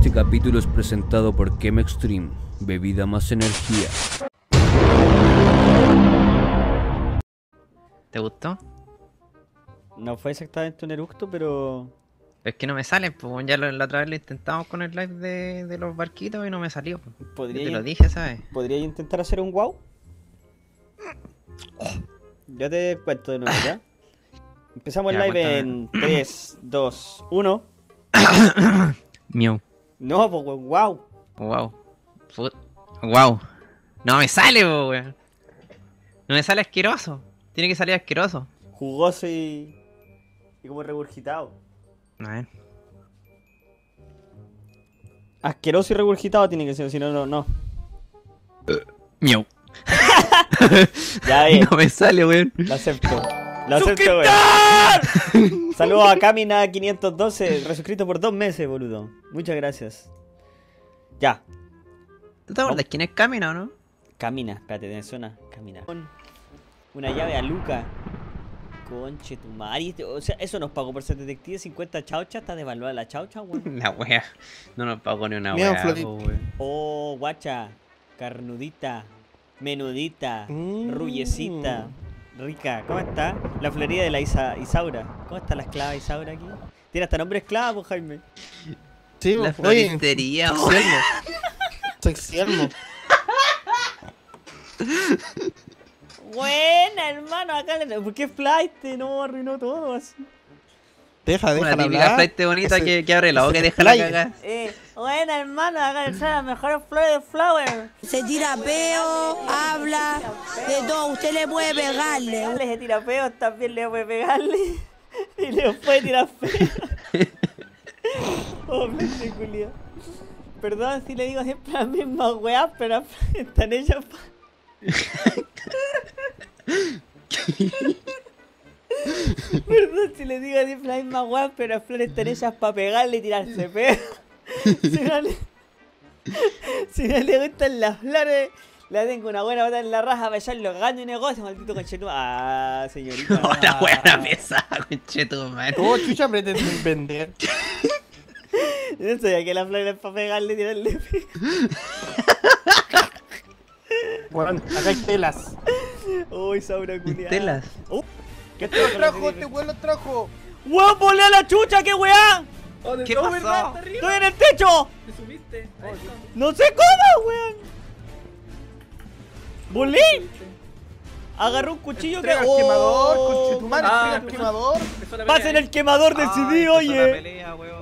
Este capítulo es presentado por Kem Extreme, bebida más energía. ¿Te gustó? No fue exactamente un eructo, pero. Es que no me sale, pues ya lo- la otra vez lo intentamos con el live de, de los barquitos y no me salió. pues. Yo Podría, te lo dije, ¿sabes? ¿Podría intentar hacer un wow? Yo te cuento de nuevo, ¿ya? Empezamos el Ya, live cuéntame. en 3, 2, 1. Miau. No, pues weón, wow. Wow. Wow. No me sale, weón. No me sale asqueroso. Tiene que salir asqueroso. Jugoso y. y como regurgitado. A ver. Asqueroso y regurgitado tiene que ser, si no, no, no. Miau. Ya bien, No me sale, weón. lo acepto. Lo acepto, weón. Saludos a Camina512, resuscrito por dos meses, boludo. Muchas gracias. Ya, ¿Tú te acuerdas quién es Camina o no? Camina, espérate, me suena. Camina. Una llave a Luca. Conche tu madre. O sea, eso nos pagó por ser detective. 50 chaucha. Está devaluada la chaucha, weón. La wea. No nos pagó ni una Mira, wea, weón. Oh, guacha. Carnudita. Menudita. Mm. Rullecita. Rica. ¿Cómo está? La floría de la Isa- Isaura. ¿Cómo está la esclava Isaura aquí? Tiene hasta nombre esclava, pues, Jaime. Sí, La oye, floristería, soy Selmo. Buena, hermano. Acá le... ¿Por qué flight? No, arruinó todo así. Deja, deja Una típica hablar. flight bonita Ese- que, que abre la boca y deja la cagada. Eh, buena, hermano. Acá le las mejores flores de flower. Se tira peo, habla, de todo. Usted le puede pegarle. Le tira feo, también le puede pegarle. Y le puede tirar feo. oh, mente culia. Perdón si le digo siempre las mismas weas, pero están hechas pa... Perdón si le digo siempre las mismas weas, pero las flores están hechas para pegarle y tirarse feo. Si no le, si no le gustan las flores, le tengo una buena bata en la raja para echarlo gano y negocio, maldito conchetú. Ah, señorita. Una buena pesada, conchetumare. ¿Cómo chucha pretenden vender? Yo no sabía que las flores para pegarle y tirarle. Bueno, acá hay telas. Uy, Saura culiada. Telas. Uh, ¿Qué Este lo trajo, este weón lo trajo. ¡Weón, volé a la chucha, qué weá! ¿Qué pasó? ¡Estoy en el techo! ¿Te subiste? Ahí está. ¡No sé cómo, weón! ¡Volé! Agarró un cuchillo que. El quemador, ¡Oh! conchetumare, Ah, el pues. quemador. Empezó la pelea ¡Pasen el quemador del Ay, CD, empezó la oye! pelea, weón.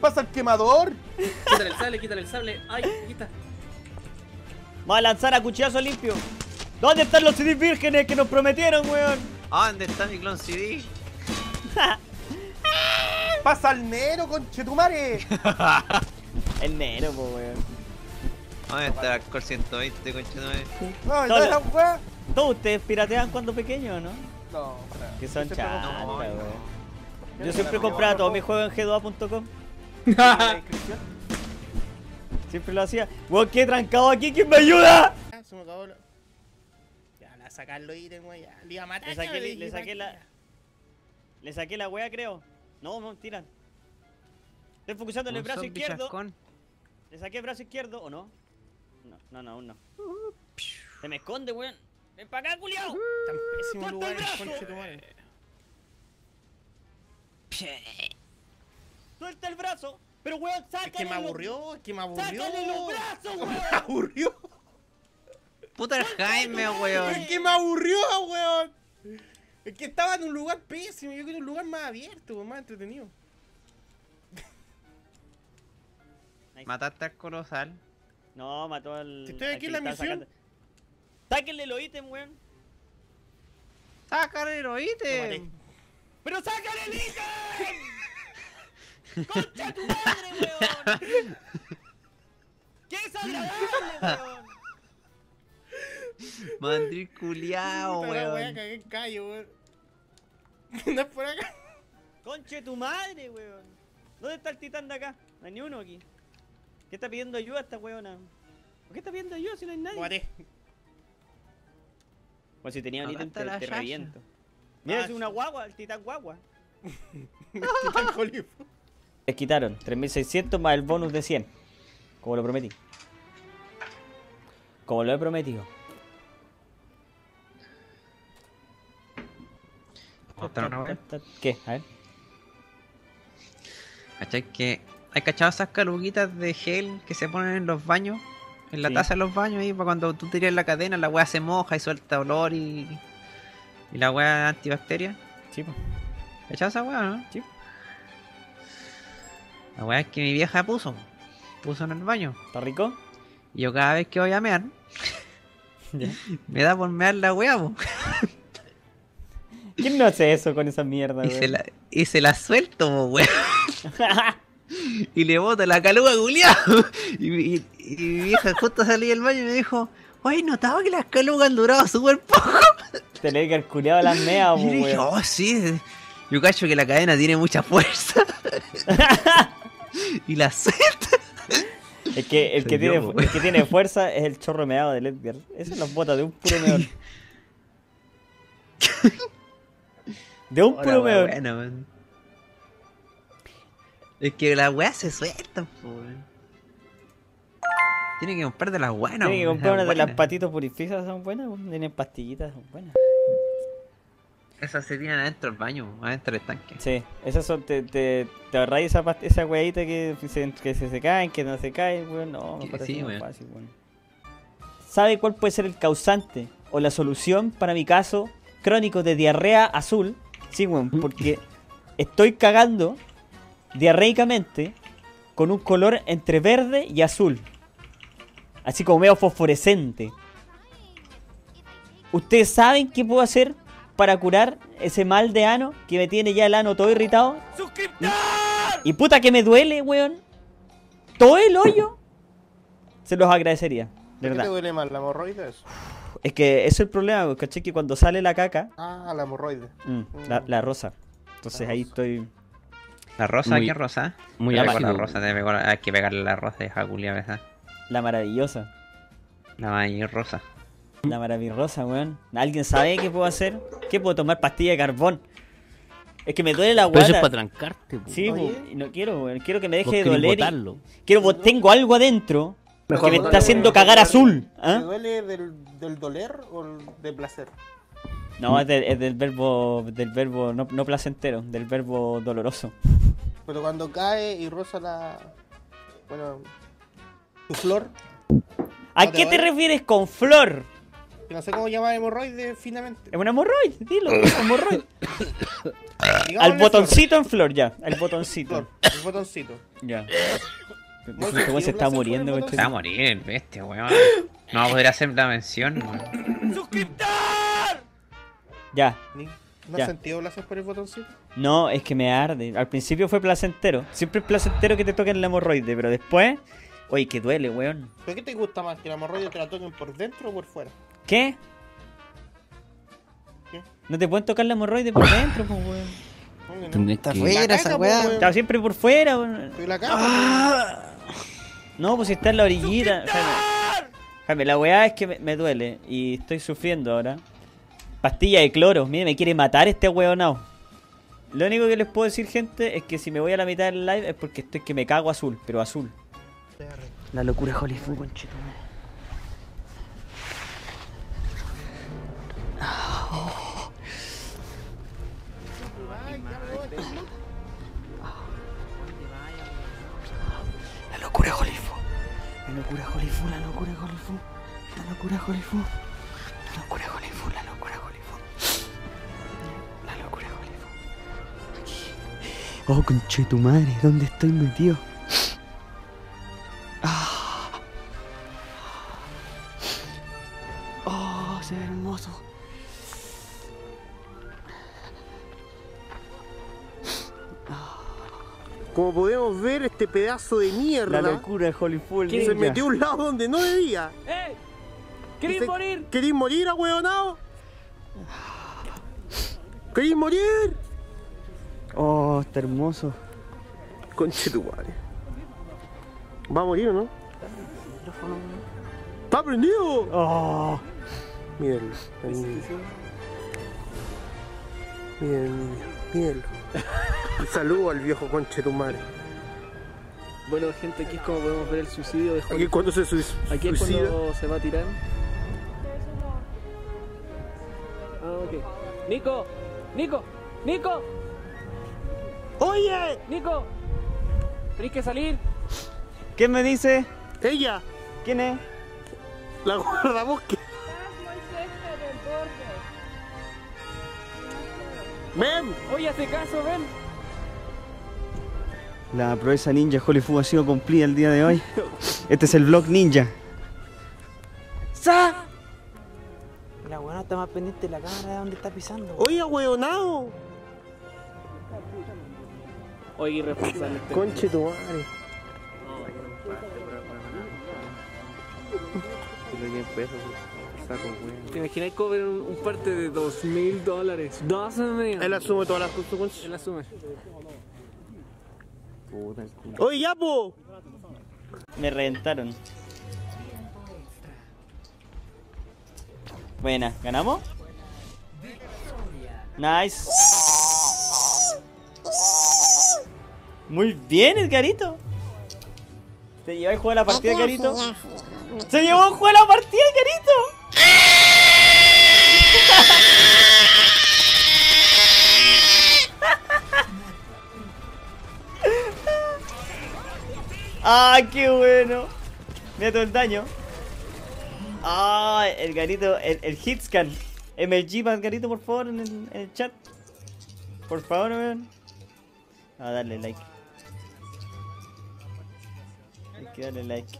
Pasa el quemador. Quítale el sable, quítale el sable. Ay, quita. Vamos a lanzar a cuchillazo limpio. ¿Dónde están los CDs vírgenes que nos prometieron, weón? Ah, ¿dónde está mi clon CD? Pasa al Nero, conchetumare. El negro, po, weón. ¿Dónde está el Core 120, conchetumare? No, weá. Todos ustedes piratean cuando pequeños, ¿no? No, para. Que son chatas, no, weón. Yo siempre compraba todos mis juegos en g2a.com. la inscripción. Siempre lo hacía. Weón, qué trancado aquí, ¿quién me ayuda? Ya, la sacarlo ítem, weón. Ya, le iba a matar. Le saqué, le, le saqué la. Le saqué la wea, creo. No, no, tiran. Estoy focusando en el brazo izquierdo. chascón. Le saqué el brazo izquierdo, ¿o no? No, no, no, aún no. Se me esconde, weón. Ven para acá, culiao. Tan pésimo ¡Suelta lugar el el brazo! conchetumare. Suelta el brazo. Pero, weón, sácale. Es que me los- aburrió, es que me aburrió. Sácale los brazos, Me weón. aburrió. Puta el Jaime, weón. Es que me aburrió, weón. Es que estaba en un lugar pésimo. Yo quería un lugar más abierto, weón, más entretenido. Mataste al colosal. No, mató al. Si estoy aquí en la misión. Sáquenle los ítems, weón. ¡Sácale el Lo oíte! maté. ¡Pero sácale el ítem! ¡Concha tu madre, weón! ¡Qué desagradable, weón! Mandril culiao, Puta la wea, weón. cagué en callo, weón. No es por acá. ¡Conche tu madre, weón! ¿Dónde está el titán de acá? No hay ni uno aquí. ¿Qué está pidiendo ayuda esta weona? ¿Por qué está pidiendo ayuda si no hay nadie? Maté. Pues si tenía un Acá ítem te, te reviento. Mira, Ah, es una guagua, el titán guagua. Titán Hollywood. Les quitaron 3600 más el bonus de 100. Como lo prometí. Como lo he prometido. Otra. ¿Qué? A ver. ¿Cachai? Que hay cachado esas caluguitas de gel que se ponen en los baños, en la Sí. taza de los baños, y para cuando tú tiras la cadena, la weá se moja y suelta olor y. y la weá antibacteria. Sí, po. ¿Cachado esa weá, no? Sí. La weá es que mi vieja puso. Puso en el baño. ¿Está rico? Y yo cada vez que voy a mear, Ya. me da por mear la weá, po. ¿Quién no hace eso con esa mierda, Y se la, y se la suelto, weón. Y le boto la caluga culiado. Y, y- y mi vieja justo salí del baño y me dijo, oye, ¿notaba que las calugas han durado súper poco? Te le he calculado las meas, Y dije, weón. oh, sí. Yo cacho que la cadena tiene mucha fuerza. y la suelta. Es que el que, tiene, el que fuerza es el chorro meado del Edgar. Eso las bota de un puro meador. De un puro weón. Es que las weas se sueltan, weón. Tiene que comprar de las buenas, Tiene que comprar una de las patitos purificadas, son buenas. Tienen pastillitas, son buenas. Esas se tiran adentro del baño, adentro del tanque. Sí, esas son, te, te, te ahorráis esa, esa weadita que se, que se, se caen, que no se caen, weón. No, me sí, fácil, weón. ¿Sabe cuál puede ser el causante o la solución para mi caso crónico de diarrea azul? Sí, weón, porque estoy cagando diarreicamente con un color entre verde y azul. Así como medio fosforescente. ¿Ustedes saben qué puedo hacer para curar ese mal de ano que me tiene ya el ano todo irritado? Y, y puta que me duele, weón. Todo el hoyo. Se los agradecería. De ¿Qué te verdad. duele más, la hemorroide o eso? Es que eso es el problema, ¿cachai? Que cuando sale la caca, Ah, la hemorroide. mm, la, la rosa. Entonces La ahí rosa. estoy. La rosa, Muy- ¿qué rosa? muy la weón. rosa, debe hay que pegarle la rosa de Jaculia, ¿verdad? La maravillosa. La rosa. La maravillosa, weón. ¿Alguien sabe qué puedo hacer? ¿Qué puedo tomar pastilla de carbón? Es que me duele la Pero eso es guata. para trancarte, po. Sí, po, y no quiero, weón. Quiero que me deje de doler. y-. Quiero, tengo algo adentro Mejor que me está te- haciendo cagar azul. ¿Te ¿ah? duele del, del doler o de placer? No, es, del- es del verbo, del verbo no, no placentero, del verbo doloroso. Pero cuando cae y roza la. Bueno. Tu flor. ¿A ¿No te qué te refieres con flor? Que no sé cómo llamar hemorroide finamente. Es una hemorroide, dilo, hemorroide. Al flor. botoncito en flor, ya, al botoncito. Flor, el botoncito. Ya. Este weón se está muriendo, Se va a morir el bestia, weón. No va a poder hacer la mención, weón. Ya. Ni- ¿No Ya. has sentido placer por el botoncito? No, es que me arde. Al principio fue placentero. Siempre es placentero que te toquen la hemorroide, pero después. Oye, que duele, weón. ¿Pero qué te gusta más? ¿Que la hemorroide te la toquen por dentro o por fuera? ¿Qué? ¿Qué? No te pueden tocar la hemorroide por dentro, pues, weón. Está que- fuera La esa weá. Está siempre por fuera, weón. Pero la caca, No, pues si está en la orillita. Jaime, Jaime, la weá es que me, me duele y estoy sufriendo ahora. Pastilla de cloro, mire, me quiere matar este weonao. Lo único que les puedo decir, gente, es que si me voy a la mitad del live es porque estoy que me cago azul, pero azul. La locura Hollywood, conchito. Locura Hollywood, la locura Hollywood. La locura Hollywood. La locura Hollywood, la locura Hollywood. La locura Hollywood. Aquí. Oh, conche tu madre, ¿dónde estoy metido? Pedazo de mierda La locura Hollywood. se metió a un lado donde no debía. ¡Eh! ¿Querís ¿Queréis morir? ¿Querís morir, ahueonao? ¿Querís morir? Oh, está hermoso. Conche tu madre. ¿Va a morir o no? ¡Está prendido! Oh. Mírenlo. Mírenlo. Mírenlo. Mírenlo. Un saludo al viejo conche tu madre. Bueno, gente, aquí es como podemos ver el suicidio de Aquí Holly. cuando se suic- Aquí es suicida. cuando se va a tirar. Ah, ok. Nico, Nico, Nico, ¡Oye! Nico. Tenés que salir. ¿Quién me dice? ¡Ella! ¿Quién es? La guardabosque. ¡Ven! Oye, hace caso, ven. La proeza ninja Hollywood ha sido cumplida el día de hoy. Este es el vlog ninja. ¡Sa! La buena está más pendiente de la cámara de donde está pisando. ¡Oye, weonao! Oye, irresponsable. Conche tu madre. ¿Te imaginas cobrar un, un parte de dos mil dólares? Dos mil. Él asume todas las consecuencias. Él asume. ¡Oye, ya, po! Me reventaron. Buena, ¿ganamos? Nice. Muy bien, Edgarito. ¿Se llevó a jugar la partida, Edgarito? ¡Se llevó a jugar la partida, Edgarito! ¡Ah, qué bueno! Mira todo el daño. ¡Ah, el garito, el, el hitscan! MLG para el garito, por favor, en el, en el chat. Por favor, weón. A darle like. Hay que darle like.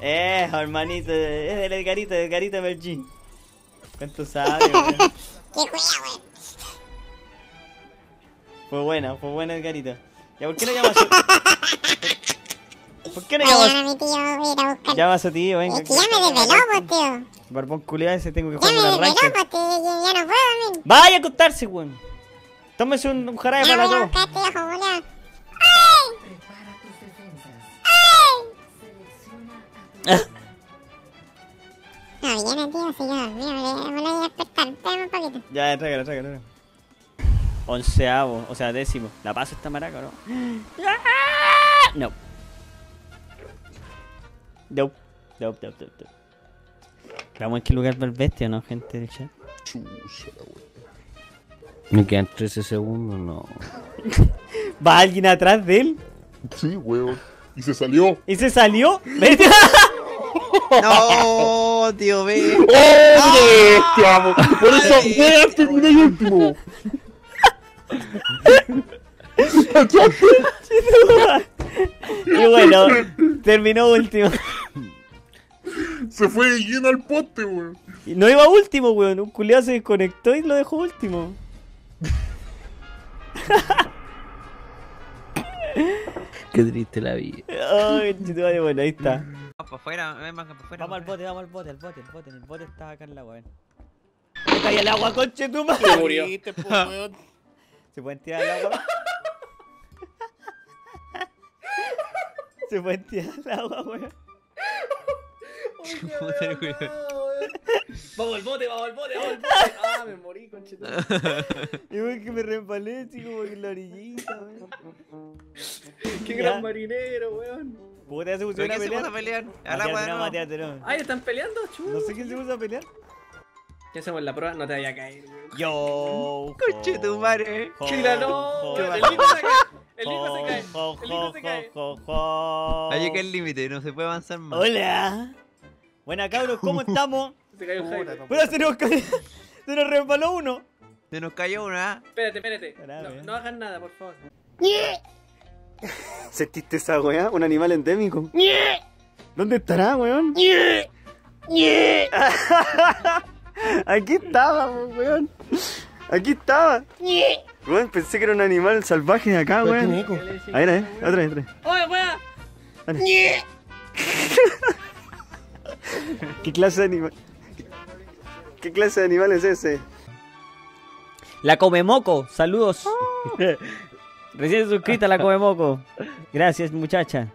Eh, hermanito, es del Edgarito, del Edgarito MLG. ¿Cuánto sabe, weón? Fue buena, fue buena Edgarito. Ya, ¿por qué no llamas. ¿Por qué no llamas Mañana mi tío va a ir a buscar. Llamas a ti, venga. Es que ya me desveló, pues, tío. Barbón culiado ese tengo que Ya jugar me con el desveló, pues, tío. Ya ya no puedo dormir. Vaya a acostarse, weón. Tómese un, un jarabe Ya para voy a buscar a este viejo, boludo. No, viene, tío, si yo dormí, me voy me voy a despertar. Espérame un poquito. Ya, tráigalo, tráigalo. tráigalo. Onceavo, o sea, décimo. La paso esta maraca, ¿no? No. Nope. Nope, nope, nope, nope. ¿Vamos en qué lugar va el bestia, no, gente del chat? Me quedan 13 segundos, no. ¿Va alguien atrás de él? Sí, weón. Y se salió. ¿Y se salió? Vete. No, tío, ve. ¡Oh, bestia! po! Por esa wea terminé el último. Y bueno, terminó último. Se fue de lleno al poste, weón. Y no iba último, weón. Un culiado se desconectó y lo dejó último. Qué triste la vida. Ay, chituare, bueno, ahí está. Vamos para afuera, ven más para afuera. Vamos al bote, vamos al bote, al bote, al bote. En el bote está acá en el agua, ven. Está ahí el agua, conche tu madre. murió. Po, weón. ¿Se pueden tirar al agua? ¿Se pueden tirar al agua, weón? Vamos al bote, vamos al bote, vamos al bote. Ah, me morí, conchetón. Y weón que me así como que en la orillita, weón. Qué Ya. gran marinero, weón. Puta, ya se ¿Pero pusieron a pelear. a pelear? Al Mateate, agua de no, nuevo. mateate, no. Ay, ¿están peleando? Chu. No sé quién se puso a pelear. ¿Qué hacemos la prueba? No te vaya a caer, weón. Yo. Conche tu madre. Mira, no. El cae. El Nico se cae. jo, El se cae. Ahí llega el límite, no se puede avanzar más. Hola. Buena cabros, ¿cómo estamos? Se cayó el Jaime. Bueno, se nos cayó. Se nos resbaló uno. Se nos cayó una. Espérate, espérate. Pará, No, no hagan nada, por favor. ¿Sentiste esa weá? Un animal endémico. ¿Dónde estará, weón? Aquí estaba, weón. Aquí estaba. Weón, pensé que era un animal salvaje de acá, weón. A ver, a ver, otra vez, otra vez. ¡Oye, weón! Dale. ¿Qué clase de animal? ¿Qué clase de animal es ese? La Comemoco, saludos. Recién suscrita la Comemoco. Gracias, muchacha.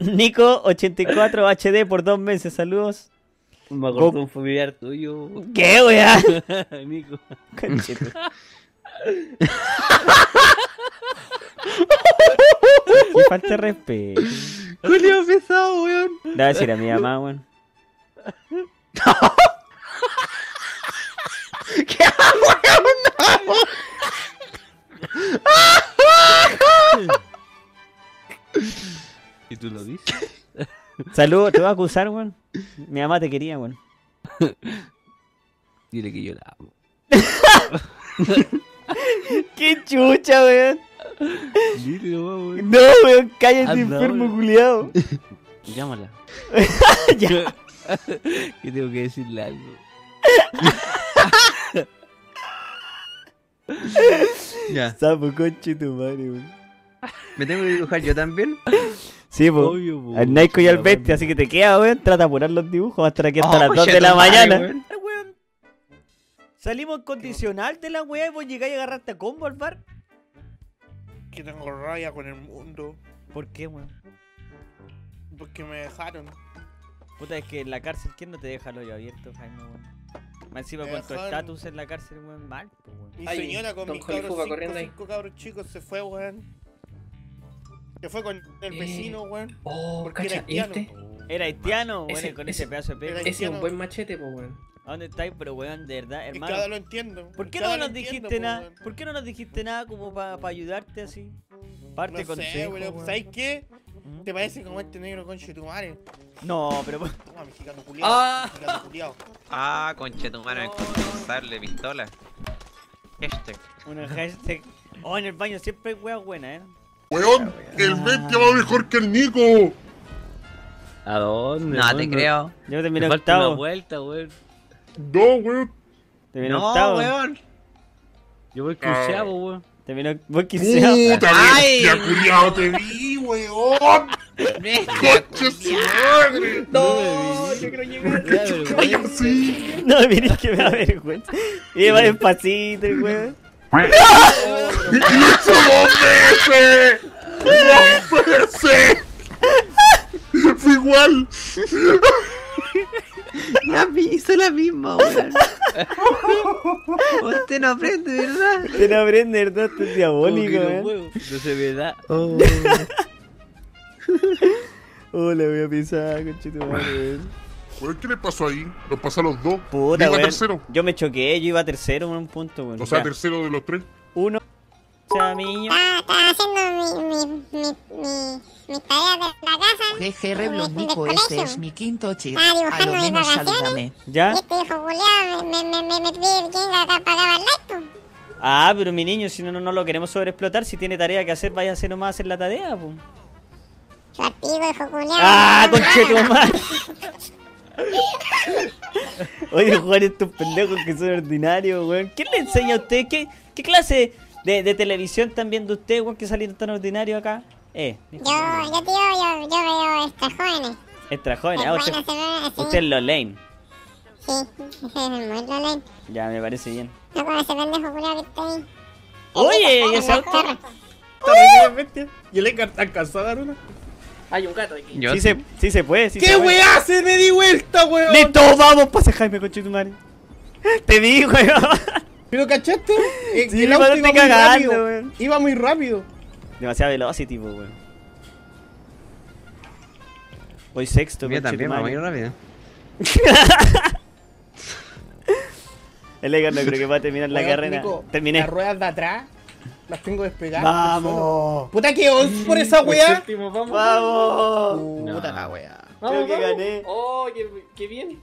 Nico 84 HD por dos meses, saludos. Me acordé de un familiar tuyo. ¿Qué, weá? Nico. Que falta de respeto. Julio pesado, weón. Le voy a decir a mi mamá, weón. ¿Qué hago, weón? ¿Y tú lo dices? Saludos, te voy a acusar, weón. Mi mamá te quería, weón. Dile que yo la amo. ¡Qué chucha, weón! Dile nomás, weón. No, weón, cállate, Anda, enfermo weón. culiao. Llámala. ya. Que tengo que decirle algo. Ya. Sapo, conche tu madre, weón. ¿Me tengo que dibujar yo también? Sí, po. Obvio, po. Al Naiko y al bestia, así que te queda, weón. Trata de apurar los dibujos. Vamos a estar aquí hasta Oh, las 2 de la madre, mañana. weón. Salimos en condicional de la weá y vos llegáis y agarraste a combo al bar. Que tengo raya con el mundo. ¿Por qué, weón? Porque me dejaron. Puta, es que en la cárcel, ¿quién no te deja el hoyo abierto, Jaime, weón? Más encima Me con tu estatus en la cárcel, weón, mal, po, weón. Mi Ay, señora con don mis Jolifu cabros cinco, corriendo ahí. cinco cabros chicos se fue, weón. Se fue con el Eh. vecino, weón. Oh, Porque era cacha, ¿y haitiano. este? Era haitiano, weón, Ese- con ese- ese pedazo de pelo. era Ese es un buen machete, pues, weón. ¿A dónde estáis? Pero, weón, de verdad, hermano. ahora lo entiendo. ¿Por qué no nos dijiste entiendo, nada? ¿Por qué no nos dijiste nada como para ayudarte así? Parte No con sé, weón. ¿Sabes qué? ¿Mm? ¿Te parece como este negro conche tu madre? No, pero Toma, mexicano culiado. Ah. Mexicano culiado. Ah, conche tu mano, usarle pistola. Hashtag. un hashtag. Oh, en el baño siempre hay weas buenas, ¿eh? Weón, el bestia va mejor que el Nico. ¿A dónde? No, te creo. Yo Te terminé falta una vuelta, weón. No, weón. Terminé No, octavo. weón. Yo voy Ah. quinceavo, weón. Terminó. Vos quinceavo. Puta Ay. bestia, culiao, te vi, weón. Su culiao. madre. No, yo quiero llegar. Ay, así. No, mirís que me da vergüenza. Iba despacito, el weón. ¡Hizo dos veces! ¡Dos veces! Fue igual. La mi- hizo la misma, weón. Usted no aprende, ¿verdad? Te no aprende, ¿verdad? Esto es diabólico, no puedo, No se me da. Oh, la voy a pisar, conchito weón. ¿qué le pasó ahí? Los pasó a los dos. Puta, Iba weón. tercero. Yo me choqué, yo iba tercero en un punto, weón. O sea, Ya. tercero de los tres. Uno. O sea, mi niño. Estaba, estaba haciendo mi, mi, mi, mi, mis tareas del Reblondico, colegio. este es mi quinto chip. A lo dibujando mis menos vacaciones. salúdame. ¿Ya? Y este hijo culiao me, me, me, me metí el quién acá pagaba el like. Ah, pero mi niño, si no, no, no lo queremos sobreexplotar, si tiene tarea que hacer, vaya a hacer nomás a hacer la tarea. Yo artigo, hijo culiao. ¡Ah, conchetumar! Oye, Juan, estos pendejos que son ordinarios, weón. ¿Quién le enseña a usted? ¿Qué, qué clase de, de televisión están viendo ustedes, weón, que salieron tan ordinarios acá? Eh, Yo, yo, tío, yo, yo veo estas jóvenes. extra joven. Es Ah, usted, usted es Lolaine. Sí, ese es muy lolén. Ya, me parece bien. No con ese pendejo culiao que está ahí. Oye, ¿y ese El auto? Está re bestia. ¿Y le alcanzó a dar una? Hay un gato aquí. Yo Sí se, sí se puede, sí ¿Qué se puede. weá se me di vuelta, weón? ¡Listo, vamos! Pase Jaime, conchetumare. Te vi, weón. ¿Pero cachaste? Eh, Sí, el auto iba muy rápido. Iba muy rápido. Demasiado velocity, tipo, weón. Voy sexto, Yo también, vamos a ir rápido. El Edgar no creo que va a terminar la carrera. Nico, Terminé. Las ruedas de atrás las tengo despegadas. ¡Vamos! Puta que os por esa El weá. vamos. ¡Vamos! Puta la weá. Vamos, Creo que vamos. gané. Oh, qué, qué bien.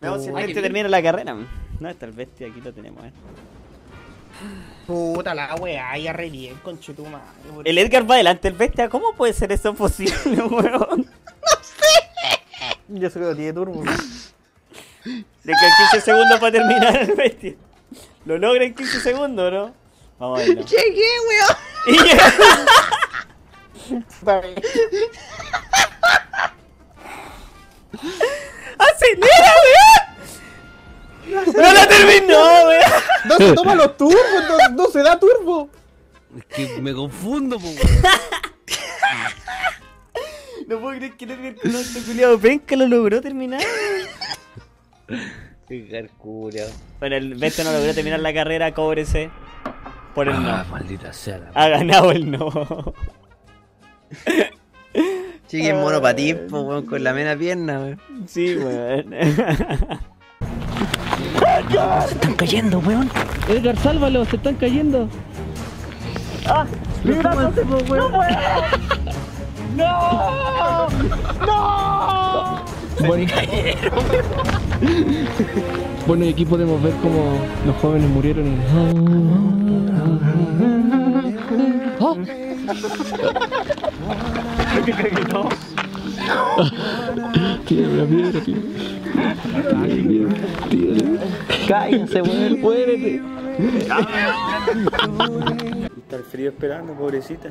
Veamos si bien. termina la carrera. No, está el bestia, aquí lo tenemos, eh. Puta la weá, ya re bien, conchetumare. El Edgar va adelante, el bestia. ¿Cómo puede ser eso posible, weón? No sé. Yo solo lo tiene turbo. Le quedan 15 segundos para terminar el bestia. Lo logra en 15 segundos, ¿no? Vamos a verlo. Llegué, weón. ¡Acelera, weón! ¡No la terminó, weón! No se toma los turbos, no, no se da turbo. Es que me confundo, po, weón. No puedo creer que con este culiado penca lo logró terminar. Qué culiao. Bueno, el bestia no logró terminar la carrera, cóbrese. Por el Ah, no. maldita sea la Ha ganado el no. Sigue en monopatín, po, weón, con la mena pierna, weón. Sí, weón. Están cayendo, weón. Edgar, sálvalo, se están cayendo. ¡Ah! ¡Librándose, po, weón! ¡No! ¡No! Bueno, bueno, y aquí podemos ver cómo los jóvenes murieron en... ¡Ah! Tira una piedra, tío. Cállense, weón. Muérete. Está el frío esperando, pobrecita.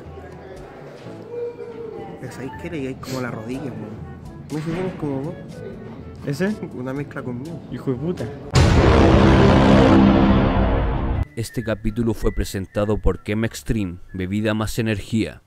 ¿Sabéis qué le hay como la rodilla, weón? Más o menos como vos. ¿Ese? Una mezcla conmigo. Hijo de puta. Este capítulo fue presentado por Kem Extreme, bebida más energía.